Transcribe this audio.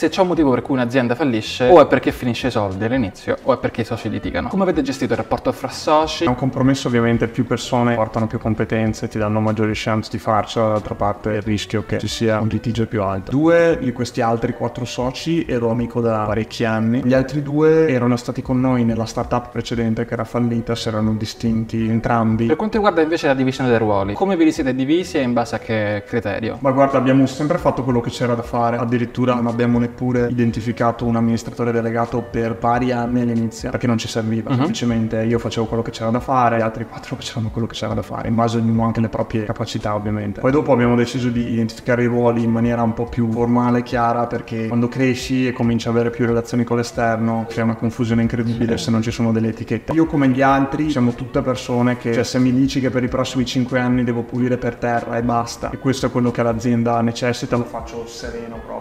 Se c'è un motivo per cui un'azienda fallisce, o è perché finisce i soldi all'inizio, o è perché i soci litigano. Come avete gestito il rapporto fra soci? È un compromesso ovviamente, più persone portano più competenze, ti danno maggiori chance di farcela, dall'altra parte il rischio che ci sia un litigio più alto. Due di questi altri quattro soci ero amico da parecchi anni, gli altri due erano stati con noi nella startup precedente che era fallita, si erano distinti entrambi. Per quanto riguarda invece la divisione dei ruoli, come vi siete divisi e in base a che criterio? Ma guarda, abbiamo sempre fatto quello che c'era da fare, addirittura non abbiamo neppure identificato un amministratore delegato per vari anni all'inizio, perché non ci serviva, uh-huh. semplicemente io facevo quello che c'era da fare, gli altri quattro facevano quello che c'era da fare, in base ognuno anche alle proprie capacità ovviamente. Poi dopo abbiamo deciso di identificare i ruoli in maniera un po' più formale e chiara, perché quando cresci e cominci a avere più relazioni con l'esterno, crea una confusione incredibile se non ci sono delle etichette. Io come gli altri siamo tutte persone che, cioè se mi dici che per i prossimi cinque anni devo pulire per terra e basta, e questo è quello che l'azienda necessita, lo faccio sereno proprio.